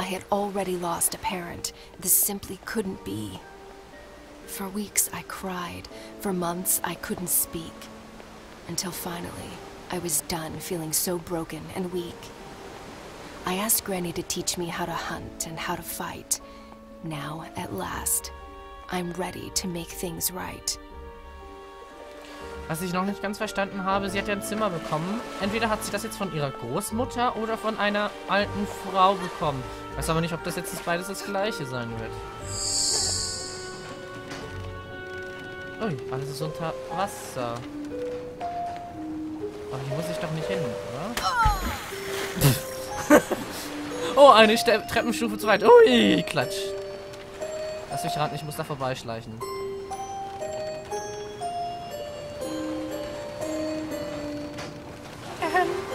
I had already lost a parent. This simply couldn't be. For weeks I cried. For months I couldn't speak. Until finally, I was done feeling so broken and weak. I asked Granny to teach me how to hunt and how to fight. Now, at last, I'm ready to make things right. Was ich noch nicht ganz verstanden habe, sie hat ja ein Zimmer bekommen. Entweder hat sie das jetzt von ihrer Großmutter oder von einer alten Frau bekommen. Weiß aber nicht, ob das jetzt beides das gleiche sein wird. Ui, alles ist unter Wasser. Aber hier muss ich doch nicht hin, oder? oh, eine Ste Treppenstufe zu weit. Ui, klatsch. Lass mich raten, ich muss da vorbeischleichen.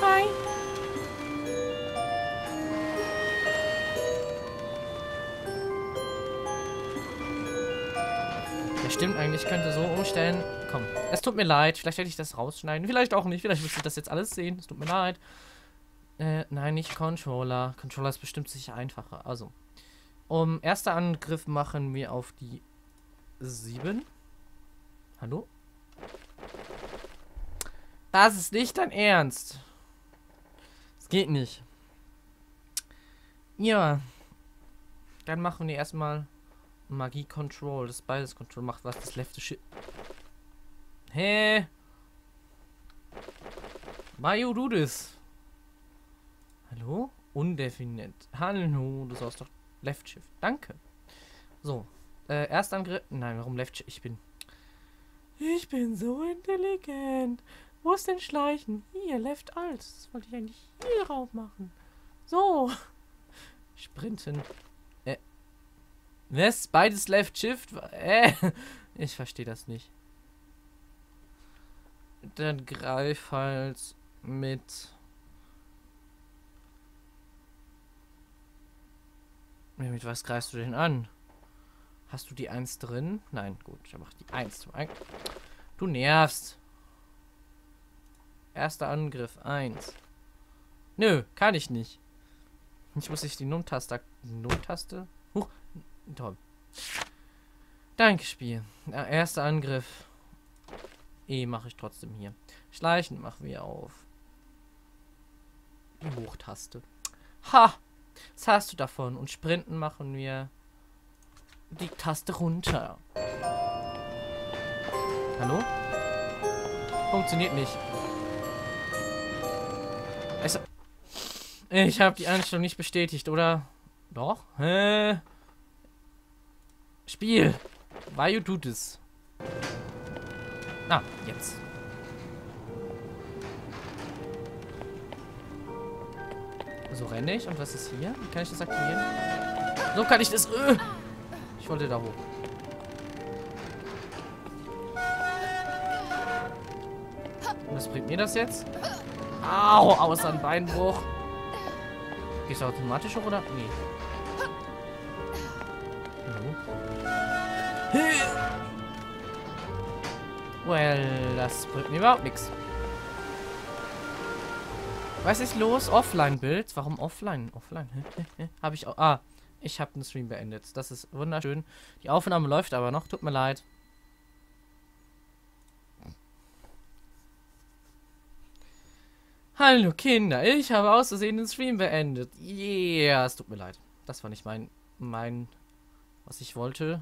Hi. Ja, stimmt eigentlich. Ich könnte so umstellen. Komm, es tut mir leid. Vielleicht werde ich das rausschneiden. Vielleicht auch nicht. Vielleicht müsst ihr das jetzt alles sehen. Es tut mir leid. Äh, nein, nicht Controller. Controller ist bestimmt sicher einfacher. Also, um erster Angriff machen wir auf die 7. Hallo? Das ist nicht dein Ernst. Es geht nicht. Ja. Dann machen wir erstmal Magie Control. Das beides Control macht was. Das lefte Shit. Hä? Why you do? Hallo? Undefiniert. Hallo, du sollst doch Left Shift. Danke. So. Äh, Erstangriff. Nein, warum Left Shift? Ich bin. Ich bin so intelligent. Wo ist denn Schleichen? Hier, Left Alt. Das wollte ich eigentlich hier rauf machen. So. Sprinten. Äh. Was? Beides Left Shift? Äh. Ich verstehe das nicht. Dann greif halt mit. Mit was greifst du denn an? Hast du die 1 drin? Nein, gut, ich mach die 1 zum Ein Du nervst. Erster Angriff, 1. Nö, kann ich nicht. Ich muss sich die Nummtaste. Nummtaste? Huch, toll. Danke, Spiel. Erster Angriff. E mache ich trotzdem hier. Schleichen machen wir auf. Hochtaste. Ha! Was hast du davon? Und Sprinten machen wir die Taste runter. Hallo? Funktioniert nicht. Also, ich habe die Einstellung nicht bestätigt, oder? Doch? Hä? Spiel. Why you do this? Ah, jetzt. So renne ich. Und was ist hier? Wie kann ich das aktivieren? So kann ich das... Äh. Ich wollte da hoch. Und was bringt mir das jetzt? Au, außer ein Beinbruch. Gehst du automatisch hoch oder? Nee. Well, das bringt mir überhaupt nichts. Was ist los? Offline-Bild? Warum offline? Offline? habe ich auch. Ah, ich habe den Stream beendet. Das ist wunderschön. Die Aufnahme läuft aber noch. Tut mir leid. Hallo Kinder, ich habe aus Versehen den Stream beendet. Yeah, es tut mir leid. Das war nicht mein, mein, was ich wollte.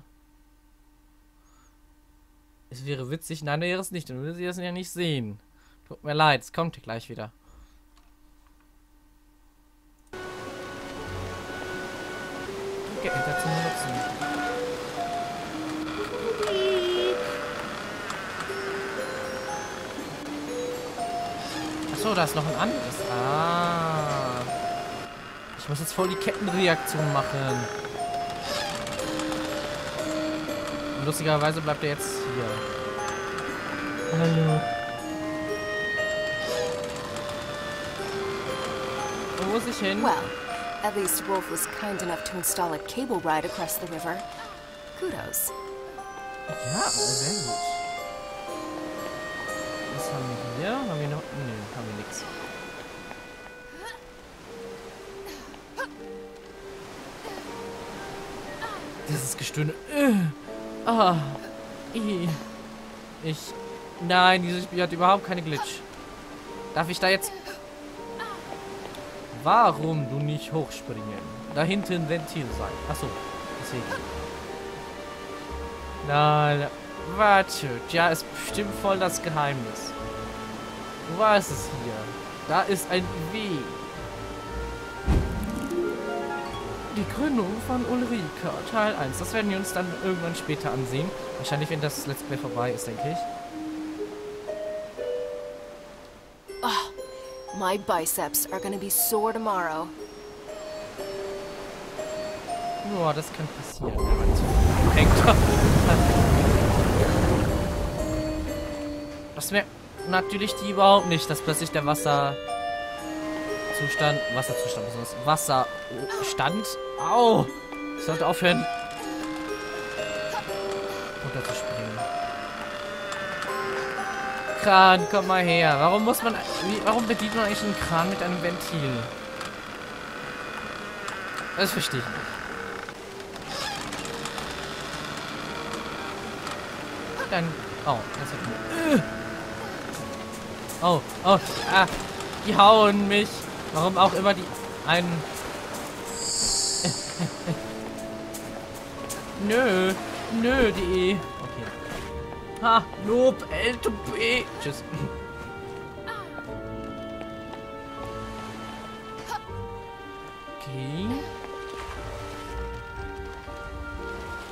Es wäre witzig, nein, wäre es nicht. Dann würde sie das ja nicht sehen. Tut mir leid, es kommt gleich wieder. Enter zu nutzen. Achso, da ist noch ein anderes. Ah. Ich muss jetzt voll die Kettenreaktion machen. Und lustigerweise bleibt er jetzt hier. Hallo. Wo muss ich hin? Well, at least Wolf was kind enough to install a cable ride across the river. Kudos. Ja, sehr gut. Haben wir hier? Haben wir noch... Nö, haben wir nichts. Dieses Gestöhne. Äh, ah. Ich. Nein, dieses Spiel hat überhaupt keine Glitch. Darf ich da jetzt... Warum du nicht hochspringen? Da hinten Ventil sein. Achso, deswegen. Nein, warte. Ja, ist bestimmt voll das Geheimnis. Wo war es hier? Da ist ein Weg. Die Gründung von Ulrika, Teil 1. Das werden wir uns dann irgendwann später ansehen. Wahrscheinlich, wenn das Let's Play vorbei ist, denke ich. Oh, my biceps are gonna be sore tomorrow. Ja, das kann passieren, wenn man zu hängt. Das wäre natürlich die überhaupt nicht, dass plötzlich der Wasserzustand, Wasserzustand, besonders Wasserstand, au, ich sollte aufhören, runterzuspringen. Kran, komm mal her. Warum muss man, warum bedient man eigentlich einen Kran mit einem Ventil? Das verstehe ich nicht. Dann, oh, das hat Oh, oh, ah, die hauen mich. Warum auch immer die einen... nö, nö, die... Okay. Ha, Noob, L to B. Tschüss. Okay.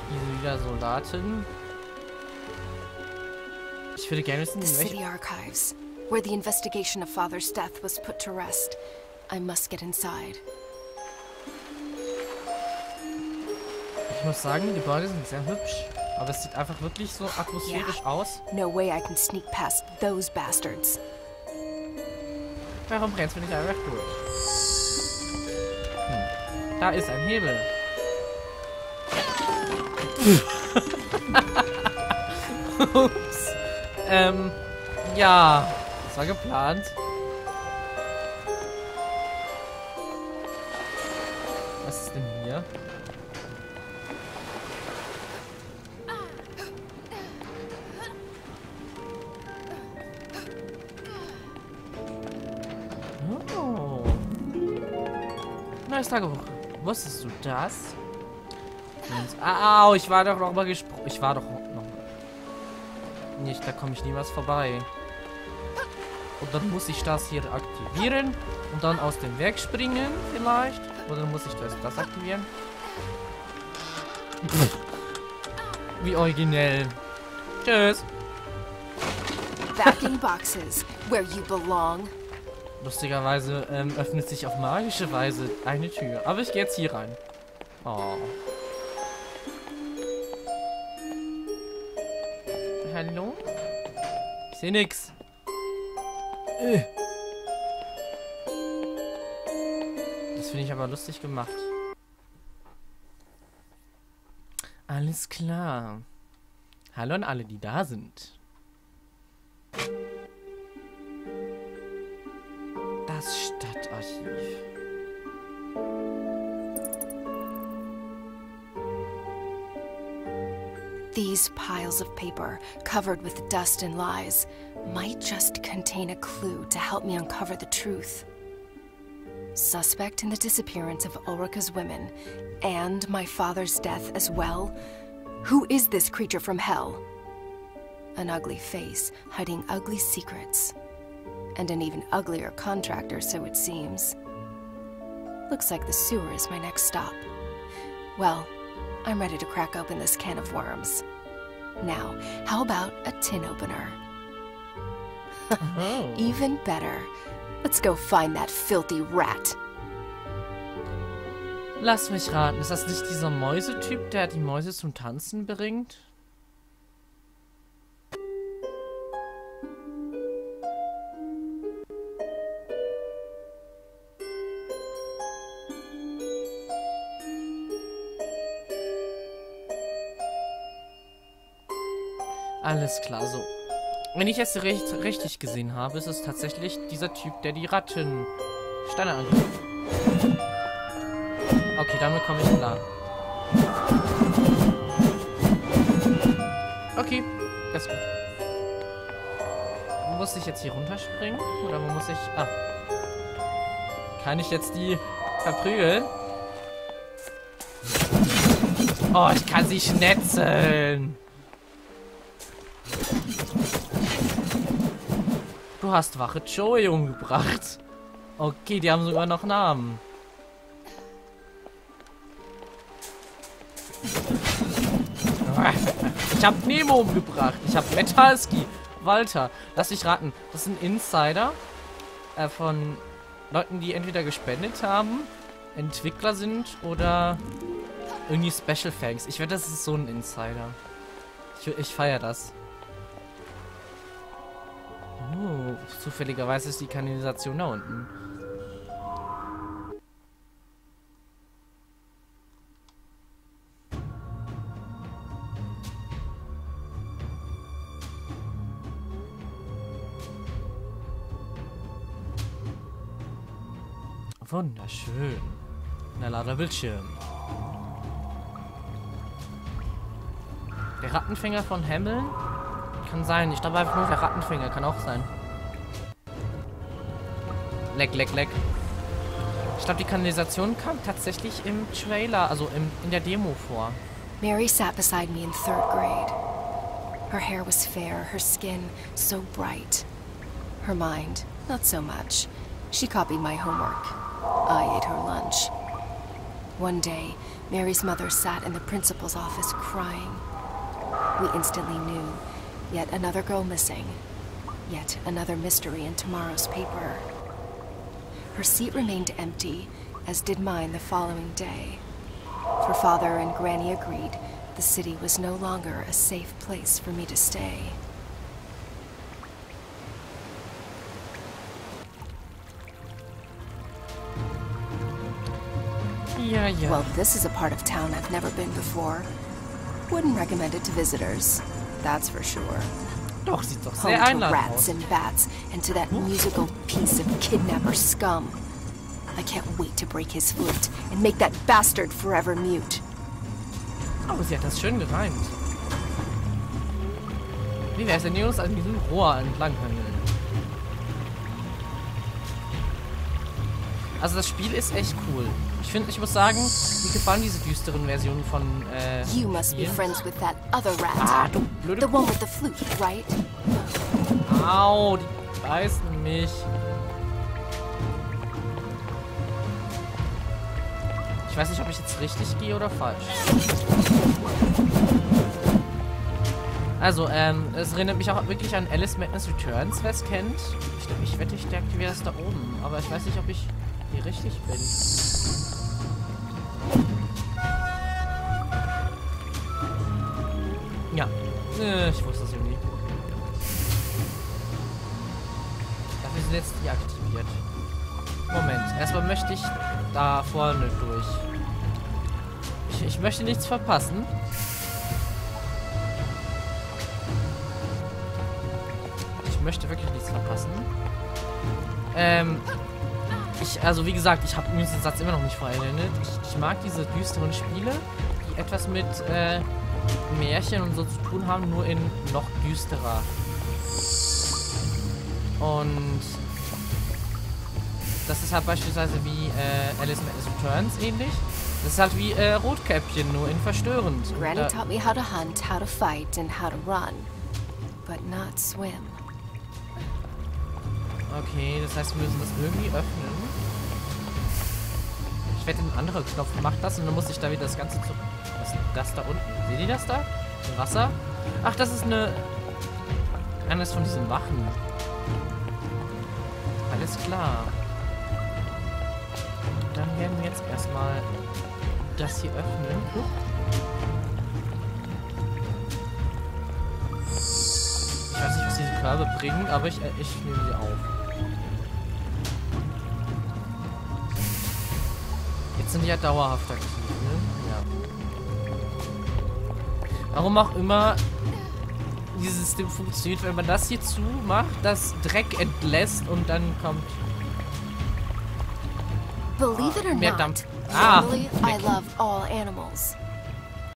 Hier sind wieder Soldaten. Ich würde gerne wissen, in welche... where the investigation of Father's death was put to rest. I must get inside. Ich muss sagen, die Gebäude sind sehr hübsch. Aber es sieht einfach wirklich so atmosphärisch aus. No way I can sneak past those bastards. Warum rennst du nicht einfach durch? Hm. Da ist ein Hebel. Ups. Ähm, ja. Das war geplant. Was ist denn hier? Oh. Neues Tagebuch. Wusstest du das? Und, au, ich war doch noch mal gesprochen. Ich war doch noch nicht, da komme ich niemals vorbei. Dann muss ich das hier aktivieren und dann aus dem Weg springen vielleicht. Oder muss ich das, das aktivieren? Wie originell. Tschüss. In boxes, where you belong. Lustigerweise ähm, öffnet sich auf magische Weise eine Tür. Aber ich gehe jetzt hier rein. Oh. Hallo? Ich sehe nix. Das finde ich aber lustig gemacht. Alles klar. Hallo an alle, die da sind. Das Stadtarchiv. These piles of paper, covered with dust and lies, might just contain a clue to help me uncover the truth. Suspect in the disappearance of Ulrika's women, and my father's death as well? Who is this creature from hell? An ugly face, hiding ugly secrets. And an even uglier contractor, so it seems. Looks like the sewer is my next stop. Well, I'm ready to crack open this can of worms. Now, how about a tin opener? Oh. Even better. Let's go find that filthy rat. Lass mich raten, ist das nicht dieser Mäusetyp, der die Mäuse zum Tanzen bringt? Alles klar, so. Wenn ich es recht, richtig gesehen habe, ist es tatsächlich dieser Typ, der die Ratten Steine angreift. Okay, damit komme ich klar. Okay, das ist gut. Muss ich jetzt hier runterspringen? Oder wo muss ich... Ah. Kann ich jetzt die verprügeln? Oh, ich kann sie schnetzeln. Du hast wache Joey umgebracht. Okay, die haben sogar noch Namen. Ich habe Nemo umgebracht. Ich habe Metalski. Walter, lass dich raten. Das sind Insider äh, von Leuten, die entweder gespendet haben, Entwickler sind oder irgendwie Special Thanks. Ich wette, das ist so ein Insider. Ich, ich feiere das. Oh, zufälligerweise ist die Kanalisation da unten. Wunderschön. Ein lader Bildschirm. Der Rattenfänger von Hammeln? Kann sein. Ich glaube einfach nur der Rattenfänger. Kann auch sein. Leck, leck, leck. Ich glaube, die Kanalisation kam tatsächlich im Trailer, also im, in der Demo vor. Mary sat beside me in third grade. Her hair was fair, her skin so bright. Her mind, not so much. She copied my homework. I ate her lunch. One day, Mary's mother sat in the principal's office crying. We instantly knew. Yet another girl missing. Yet another mystery in tomorrow's paper. Her seat remained empty, as did mine the following day. For father and Granny agreed the city was no longer a safe place for me to stay. Ja, ja. Well, this is a part of town I've never been before. Wouldn't recommend it to visitors, that's for sure. Doch, sieht doch Home sehr to einladend rats and bats, and to that musical piece of kidnapper scum. I can't wait to break his flute and make that bastard forever mute. Oh, Aber sie hat das schön gereimt. Wie wär's, wenn wir uns an diesem Rohr entlang hangeln? Also das Spiel ist echt cool. Ich finde, ich muss sagen, mir gefallen diese düsteren Versionen von äh, You must be friends with that other Ah, rat. du blöde The one with the flute, right? Au, die beißen mich. Ich weiß nicht, ob ich jetzt richtig gehe oder falsch. Also, ähm, es erinnert mich auch wirklich an Alice Madness Returns, wer es kennt. Ich, ich wette, ich deaktiviere das da oben. Aber ich weiß nicht, ob ich hier richtig bin. Ja. Äh, ich wusste es irgendwie. Dafür sind jetzt deaktiviert. Moment, erstmal möchte ich da vorne durch. Ich, ich möchte nichts verpassen. Ich möchte wirklich nichts verpassen. Ähm, ich, also wie gesagt, ich habe mir diesen Satz immer noch nicht vollendet. Ich, ich mag diese düsteren Spiele, die etwas mit äh, Märchen und so zu tun haben, nur in noch düsterer. Und das ist halt beispielsweise wie äh, Alice Madness Returns ähnlich. Das ist halt wie äh, Rotkäppchen, nur in verstörend. Granny taught me how to hunt, how to fight, and how to run. But not swim. Okay, das heißt, wir müssen das irgendwie öffnen. Ich wette, ein anderer Knopf macht das und dann muss ich da wieder das Ganze zu... Was das da unten? Seht ihr das da? Im Wasser? Ach, das ist eine... Eines von diesen Wachen. Alles klar. Dann werden wir jetzt erstmal das hier öffnen. Huch. Ich weiß nicht, was diese Körbe bringen, aber ich, äh, ich nehme sie auf. Jetzt sind ja dauerhaft aktiv, ne? Ja. Warum auch immer dieses System funktioniert, wenn man das hier zumacht, das Dreck entlässt und dann kommt... Believe it or Mehr not. Ah, I love all animals.